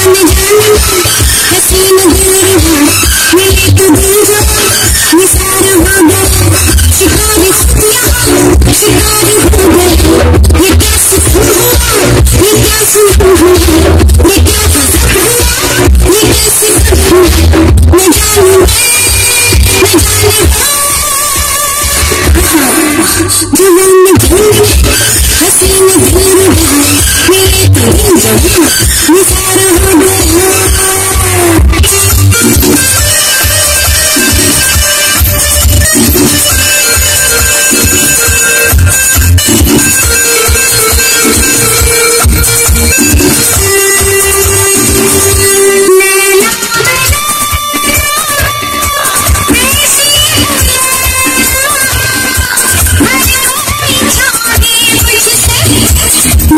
जान जान हसीन गिलहरी हूँ मैं एक डेंजर निसार हो गया शिकारी सतिया शिकारी हो गए ये क्या सुकून हुआ ये क्या सुकून हुआ ये क्या फसक हुआ ये कैसी फसक हुआ न जाने न जाने जीवन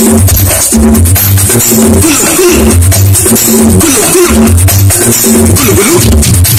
Bulu bulu bulu bulu bulu bulu